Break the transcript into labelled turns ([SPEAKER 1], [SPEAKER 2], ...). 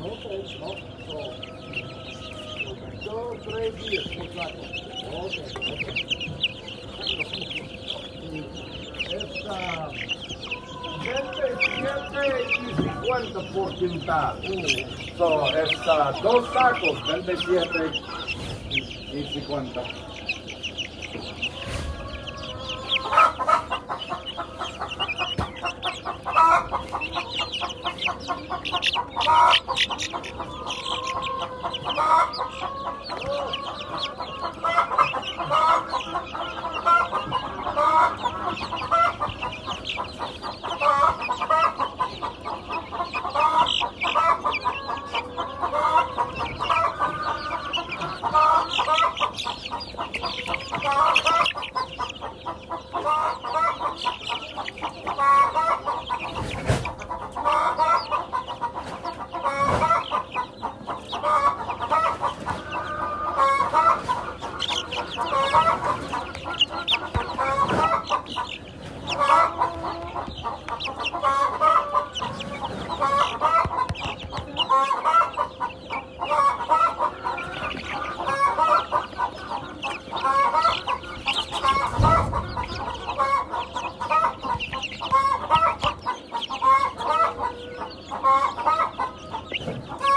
[SPEAKER 1] no tres, no, no. Dos, tres días por plato. Esta. 27 y 50 por quintal. Uh. So, esta, dos sacos, 27 y 50. Tchau, tchau. Ha ha ha ha!